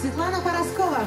Светлана Пороскова.